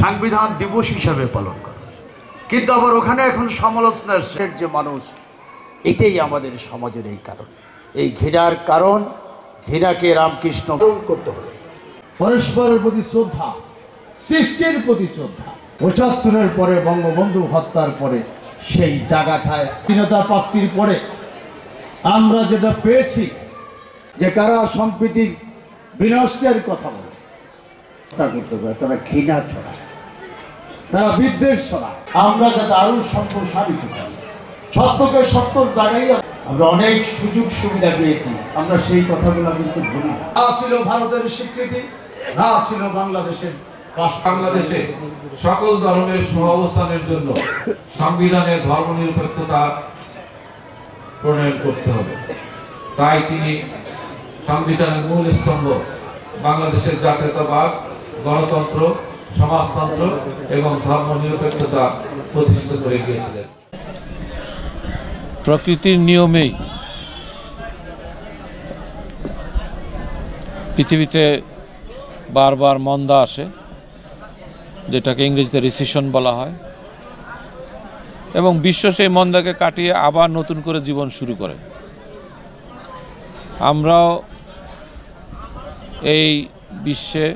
সাংবিধান দিবস হিসাবে পালন করা। কিন্তু আবার ওখানে এখন সমালোচনার শেষ যে মানুষ এটাই আমাদের সমাজের এই কারণ। এই ঘৃণার কারণ ঘৃণাকে রামকৃষ্ণ করতে হবে। পরস্পরের প্রতি শ্রদ্ধা সৃষ্টির প্রতি শ্রদ্ধা। পঁচাত্তরের পরে বঙ্গবন্ধু হত্যার পরে সেই জায়গাটায় স্বাধীনতা প্রাপ্তির পরে আমরা যেটা পেয়েছি যে কারা সম্প্রীতির বিনষ্টের কথা বলে তা করতে পারে তারা ঘৃণা ছড়ায়। তারা বিদ্বেষ ছড়ায়। আমরা যাতে আরও সম্প্রসারিত পারি সত্যকে সত্যর জায়গায় আমরা অনেক সুযোগ সুবিধা পেয়েছি। আমরা সেই কথাগুলো কিন্তু ভুলি না। ছিল ভারতের স্বীকৃতি, না ছিল বাংলাদেশের বাংলাদেশে সকল ধর্মের সহাবস্থানের জন্য সংবিধানে ধর্মনিরপেক্ষতা প্রণয়ন করতে হবে। তাই তিনি সংবিধানের মূল স্তম্ভ বাংলাদেশের জাতীয়তাবাদ, গণতন্ত্র সমাজতন্ত্র এবং ধর্মনিরপেক্ষতা প্রতিষ্ঠিত করে গিয়েছিলেন। প্রকৃতির নিয়মেই পৃথিবীতে বারবার মন্দা আসে, যেটাকে ইংরেজিতে রিসিশন বলা হয়, এবং বিশ্ব সেই মন্দাকে কাটিয়ে আবার নতুন করে জীবন শুরু করে। আমরাও এই বিশ্বে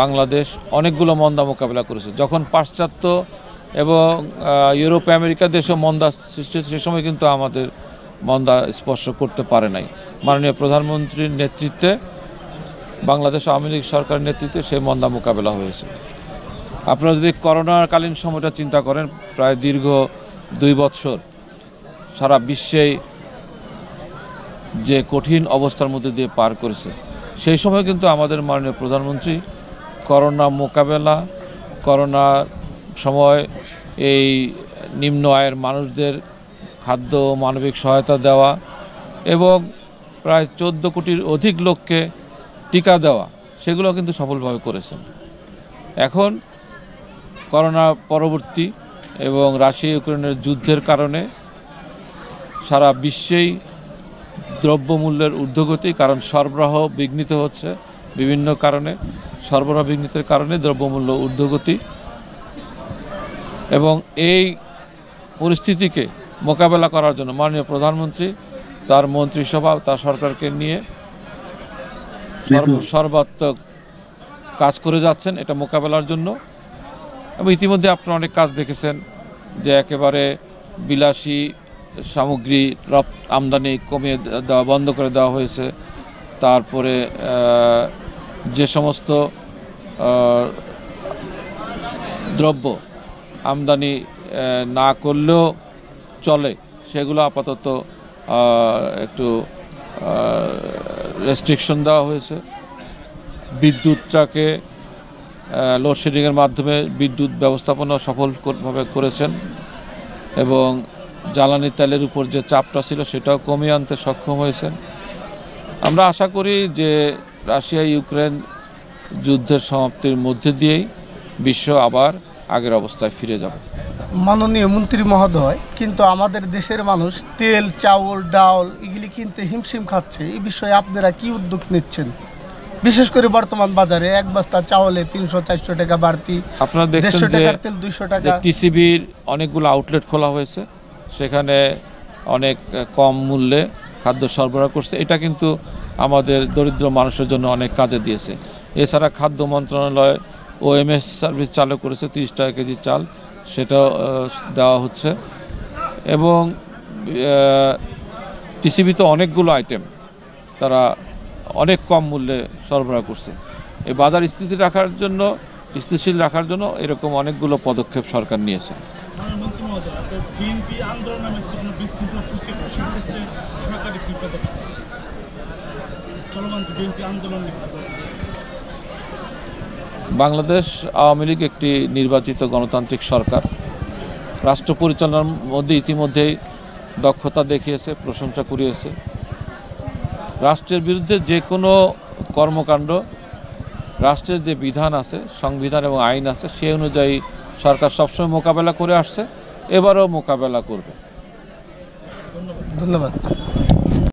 বাংলাদেশ অনেকগুলো মন্দা মোকাবিলা করেছে। যখন পাশ্চাত্য এবং ইউরোপ, আমেরিকা দেশে মন্দা সৃষ্টি সে সময় কিন্তু আমাদের মন্দা স্পর্শ করতে পারে নাই। মাননীয় প্রধানমন্ত্রীর নেতৃত্বে, বাংলাদেশ আওয়ামী লীগ সরকারের নেতৃত্বে সেই মন্দা মোকাবেলা হয়েছে। আপনারা যদি করোনাকালীন সময়টা চিন্তা করেন, প্রায় দীর্ঘ দুই বৎসর সারা বিশ্বেই যে কঠিন অবস্থার মধ্যে দিয়ে পার করেছে, সেই সময় কিন্তু আমাদের মাননীয় প্রধানমন্ত্রী করোনা মোকাবেলা করোনার সময় এই নিম্ন আয়ের মানুষদের খাদ্য ও মানবিক সহায়তা দেওয়া এবং প্রায় চোদ্দ কোটির অধিক লোককে টিকা দেওয়া, সেগুলো কিন্তু সফলভাবে করেছেন। এখন করোনা পরবর্তী এবং রাশিয়া ইউক্রেনের যুদ্ধের কারণে সারা বিশ্বেই দ্রব্যমূল্যের ঊর্ধ্বগতি, কারণ সরবরাহ বিঘ্নিত হচ্ছে বিভিন্ন কারণে। সরবরাহ বিঘ্নিতের কারণে দ্রব্যমূল্য ঊর্ধ্বগতি এবং এই পরিস্থিতিকে মোকাবেলা করার জন্য মাননীয় প্রধানমন্ত্রী তার মন্ত্রিসভা তার সরকারকে নিয়ে সর্ব- সর্বাত্মক কাজ করে যাচ্ছেন এটা মোকাবেলার জন্য। এবং ইতিমধ্যে আপনারা অনেক কাজ দেখেছেন যে একেবারে বিলাসী সামগ্রী রপ আমদানি কমিয়ে দেওয়া বন্ধ করে দেওয়া হয়েছে। তারপরে যে সমস্ত দ্রব্য আমদানি না করলেও চলে, সেগুলো আপাতত একটু রেস্ট্রিকশন দেওয়া হয়েছে। বিদ্যুৎটাকে লোডশেডিংয়ের মাধ্যমে বিদ্যুৎ ব্যবস্থাপনা সফলভাবে করেছেন এবং জ্বালানি তেলের উপর যে চাপটা ছিল সেটাও কমিয়ে আনতে সক্ষম হয়েছেন। আমরা আশা করি যে রাশিয়া ইউক্রেন যুদ্ধের সমাপ্তির মধ্যে দিয়েই বিশ্ব আবার আগের অবস্থায় ফিরে যাবে। মাননীয় মন্ত্রী মহোদয় কিন্তু আমাদের দেশের মানুষ তেল চাউল ডাল এগুলি কিনতে হিমশিম খাচ্ছে। এই বিষয়ে আপনারা কি উদ্যোগ নিচ্ছেন? বিশেষ করে বর্তমান বাজারে এক বস্তা চাউলে তিনশো চারশো টাকা বাড়তি আপনারা দেখছেন যে তেল দুইশো টাকা। টিসিবির অনেকগুলো আউটলেট খোলা হয়েছে সেখানে অনেক কম মূল্যে খাদ্য সরবরাহ করছে। এটা কিন্তু আমাদের দরিদ্র মানুষের জন্য অনেক কাজে দিয়েছে। এছাড়া খাদ্য মন্ত্রণালয় ওএমএস সার্ভিস চালু করেছে তিরিশ টাকা কেজি চাল। আহ, দেওয়া হচ্ছে। এবং টিসিবিতে অনেকগুলো আইটেম তারা অনেক কম মূল্যে সরবরাহ করছে। এই বাজার স্থিতি রাখার জন্য স্থিতিশীল রাখার জন্য এরকম অনেকগুলো পদক্ষেপ সরকার নিয়েছে? বাংলাদেশ আওয়ামী লীগ একটি নির্বাচিত গণতান্ত্রিক সরকার। রাষ্ট্র পরিচালনার মধ্যে ইতিমধ্যেই দক্ষতা দেখিয়েছে প্রশংসা কুড়িয়েছে। রাষ্ট্রের বিরুদ্ধে যে কোনো কর্মকাণ্ড রাষ্ট্রের যে বিধান আছে সংবিধান এবং আইন আছে সেই অনুযায়ী সরকার সবসময় মোকাবেলা করে আসছে এবারও মোকাবেলা করবে। ধন্যবাদ।